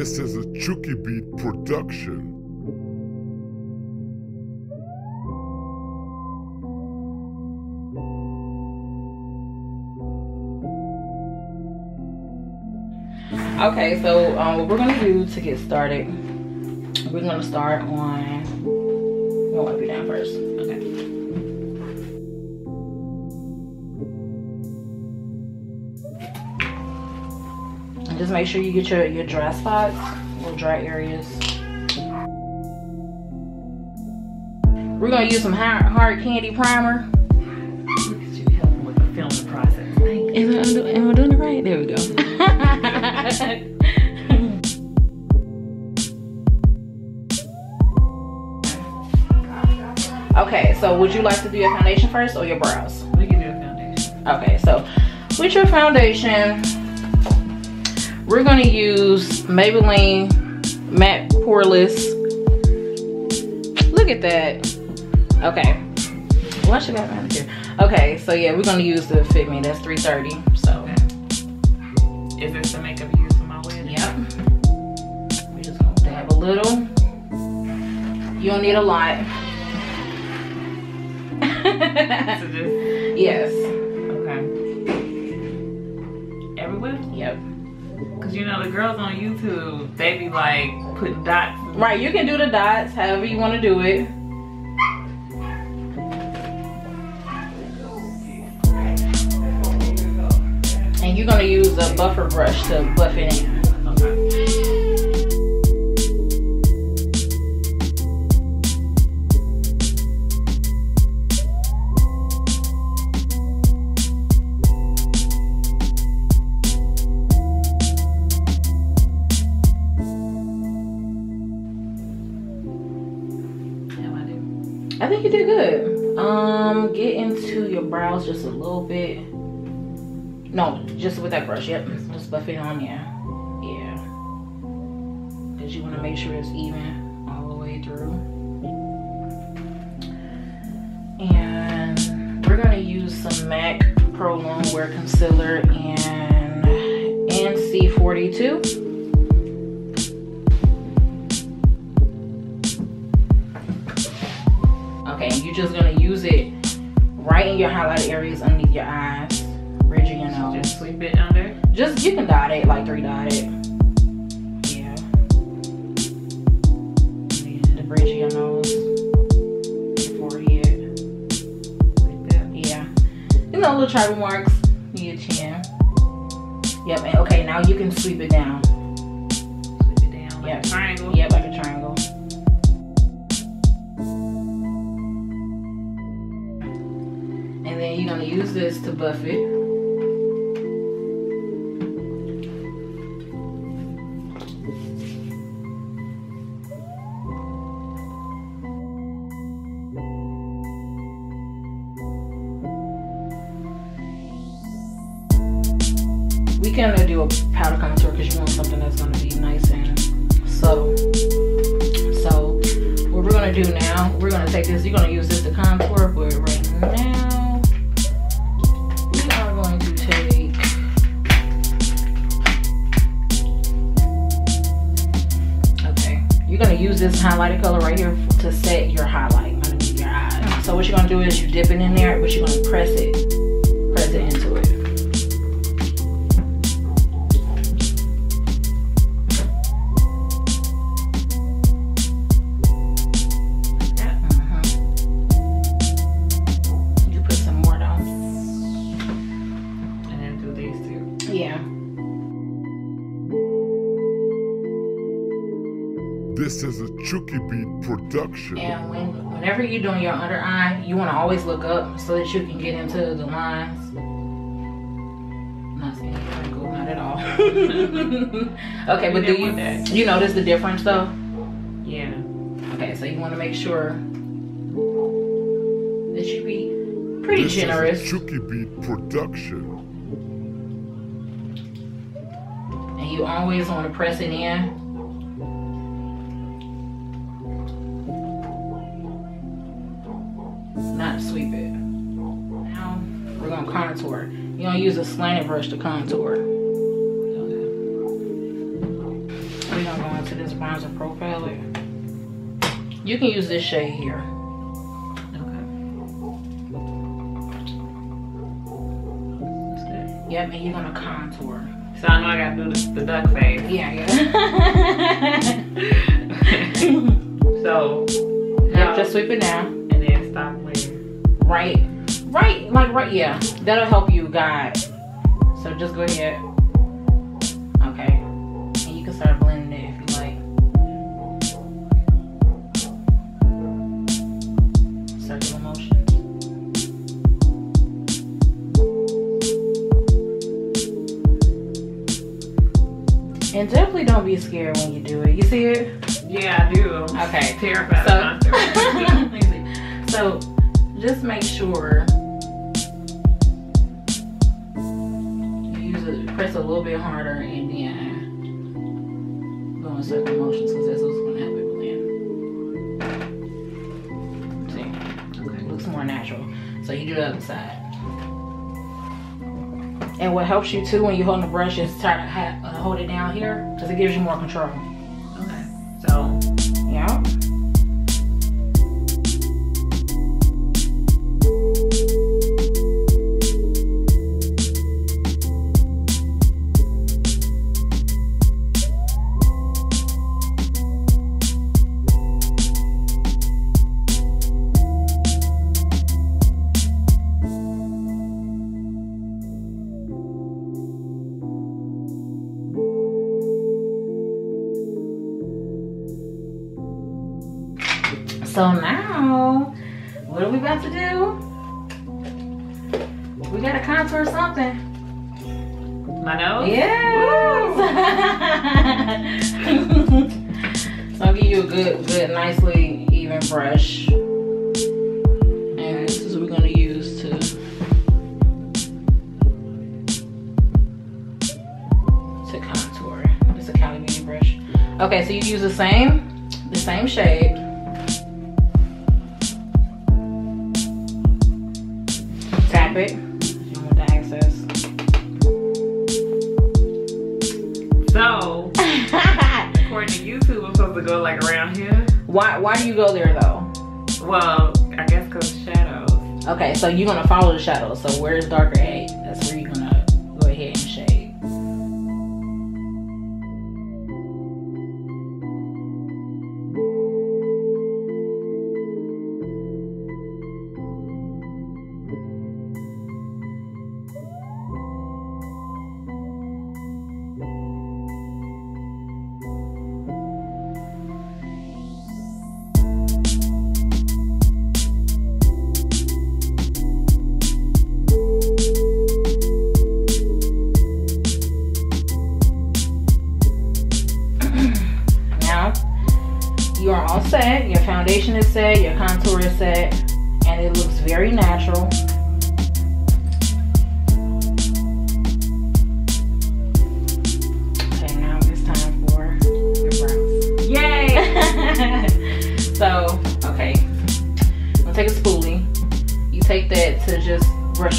This is a Chuki Beat production. Okay, so um, what we're gonna do to get started, we're gonna start on. We'll wipe you down first. Just make sure you get your your dry spots, little dry areas. We're gonna use some hard, hard candy primer. Look at you helping with the filming process. Thank you. Is it, am I doing it right? There we go. okay, so would you like to do your foundation first or your brows? We can do a foundation. Okay, so with your foundation, we're gonna use Maybelline Matte Poreless. Look at that. Okay. Why should I have here? Okay, so yeah, we're gonna use the Fit Me. That's 330. So Okay. Is this the makeup you use for my wedding? Yep. We're just gonna dab a little. You don't need a lot. Yes. okay. Everywhere? Yep. Cause you know the girls on YouTube, they be like putting dots. Right, you can do the dots however you want to do it. And you're gonna use a buffer brush to buff it in. I think you did good. Um, get into your brows just a little bit. No, just with that brush. Yep, just buff it on. Yeah, yeah. Cause you want to make sure it's even all the way through. And we're gonna use some MAC Pro Longwear Concealer and NC42. You're just gonna use it right in your highlighted areas underneath your eyes, bridge of your nose. Just sweep it under. Just you can dot it like three dot it. Yeah. And the bridge of your nose, forehead. Like that. Yeah. You know, little tribal marks your chin. Yep. And okay, now you can sweep it down. Sweep it down like Yep. triangle. Yep, like a triangle. Then you're gonna use this to buff it. Highlighted color right here to set your highlight underneath your eye. So what you're gonna do is you dip it in there, but you're gonna press it, press it into it. Mhm. You press them more down. And into the lid. Yeah. This is a Chuki Beat production. And when, whenever you're doing your under eye, you want to always look up so that you can get into the lines. Not saying you're trying oh, not at all. okay, but do you that. you notice the difference though? Yeah. Okay, so you want to make sure that you be pretty This generous. is a Chuki Beat production. and you always want to press it in. A slanted brush to contour. We're gonna as a pro palette. You can use this shade here. Okay. Yep, and you're gonna contour. So I know I gotta do the, the duck face. Yeah, yeah. So yep, now, just sweep it down. and then stop where. Right, right, like right, yeah. That'll help you guide. So just go ahead. Okay, and you can start blending it if you like. Circular motions. And definitely don't be scared when you do it. You see it? Yeah, I do. Okay. Terrified So, of contour. Let me see. so just make sure press a little bit harder and then go in circle motions because that's what's gonna help it blend. See, okay. it looks more natural. So you do the other side. And what helps you too when you're holding the brush is try to ha- uh, hold it down here because it gives you more control. What are we about to do? We gotta contour something. my nose. Yes. so I'll give you a good, good, nicely even brush. And this is what we're gonna use to to contour. It's a Cali Beauty brush. Okay, so you use the same, the same shade. Tap it. You want the access. So according to YouTube, I'm supposed to go like around here. why? Why do you go there though? Well, I guess cause shadows. Okay, so you're gonna follow the shadows. So where is darker at?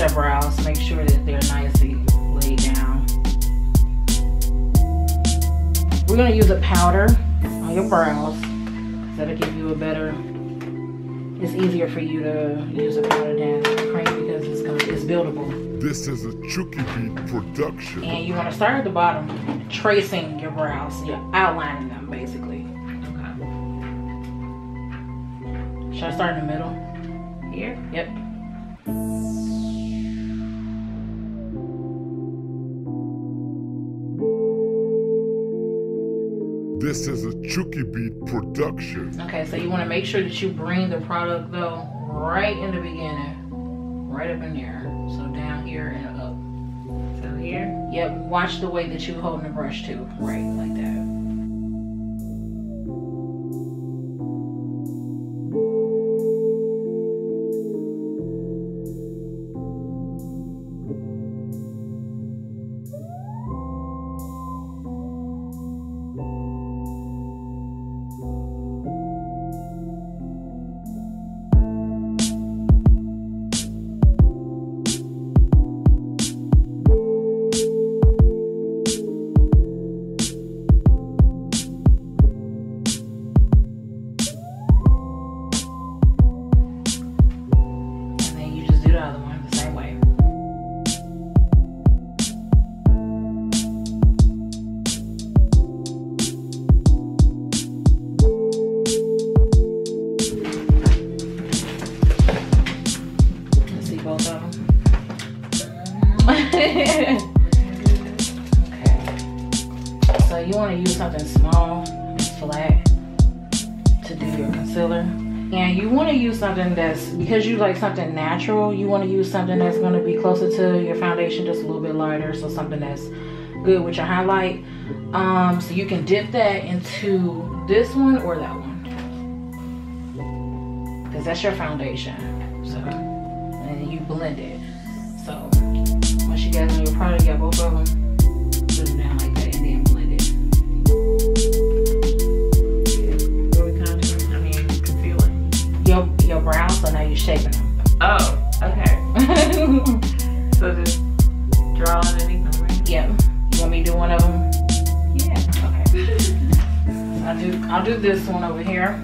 Your brows. Make sure that they're nicely laid down. We're gonna use a powder on your brows. 'cause That'll give you a better. It's easier for you to use a powder than cream because it's gonna it's buildable. This is a Chuki Beat production. And you're gonna start at the bottom, tracing your brows. You're outlining them basically. okay. Should I start in the middle? Here. Yep. This is a Chuki Beat production. Okay, so you want to make sure that you bring the product though right in the beginning, right up in there. So down here and up. So here. Yep. Watch the way that you're holding the brush too, right like that. Use something that's, because you like something natural, you want to use something that's going to be closer to your foundation, just a little bit lighter. So something that's good with your highlight. Um, so you can dip that into this one or that one. Because that's your foundation. So, and you blend it. So, once you guys know your product, you got both of them, Your, brows, so now you're shaping them. Oh, okay. So just draw underneath them, right? yep. You want me to do one of them? Yeah. Okay. I'll do, I'll do this one over here.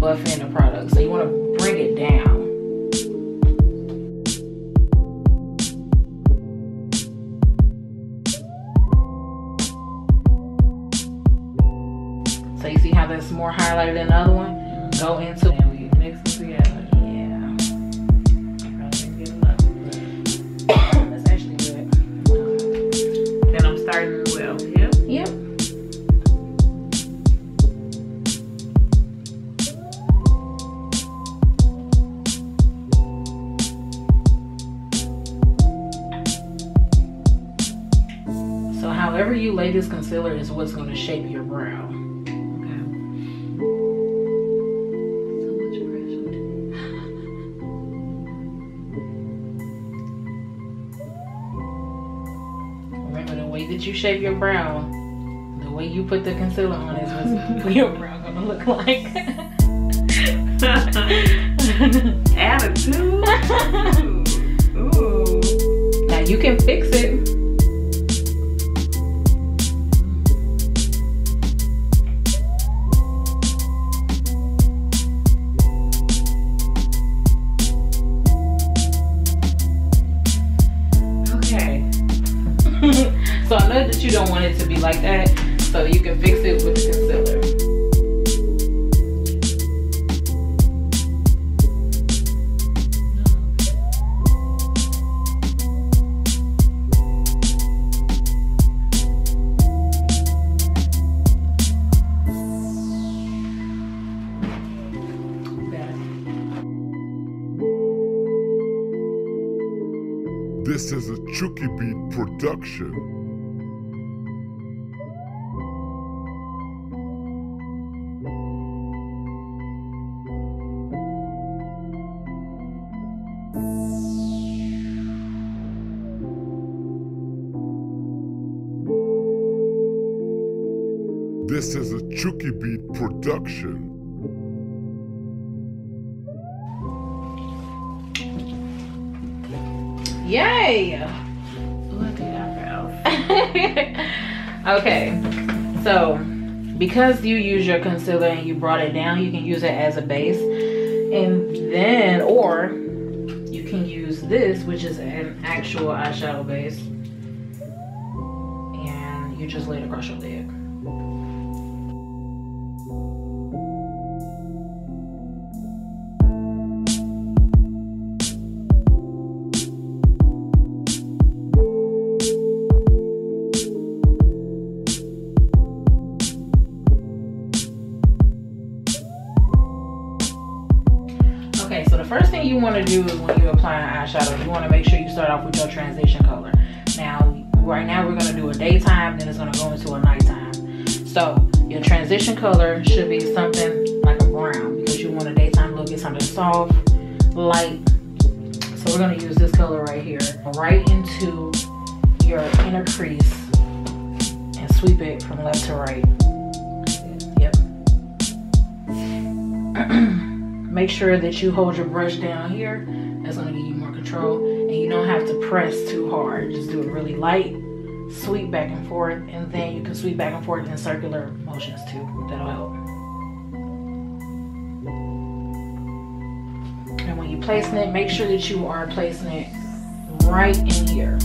The buffing the product. So you want to bring it down. So you see how that's more highlighted than the other one? Go into you lay this concealer is what's going to shape your brow. Okay. So much pressure. Remember the way that you shape your brow, the way you put the concealer on is what your brow gonna look like. Attitude. Ooh. now you can fix This is a Chuki Beat production. This is a Chuki Beat production. Yay! Look at eyebrows. okay, so because you use your concealer and you brought it down, you can use it as a base, and then or you can use this, which is an actual eyeshadow base, and you just lay it across your lid. To do is when you apply an eyeshadow, you want to make sure you start off with your transition color. Now, right now we're going to do a daytime, then it's going to go into a nighttime. So your transition color should be something like a brown because you want a daytime look. It's something soft, light. So we're going to use this color right here, right into your inner crease and sweep it from left to right. Yep. make sure that you hold your brush down here. That's gonna give you more control. And you don't have to press too hard. Just do it really light sweep back and forth, and then you can sweep back and forth in circular motions too. That'll help. And when you're placing it, make sure that you are placing it right in here.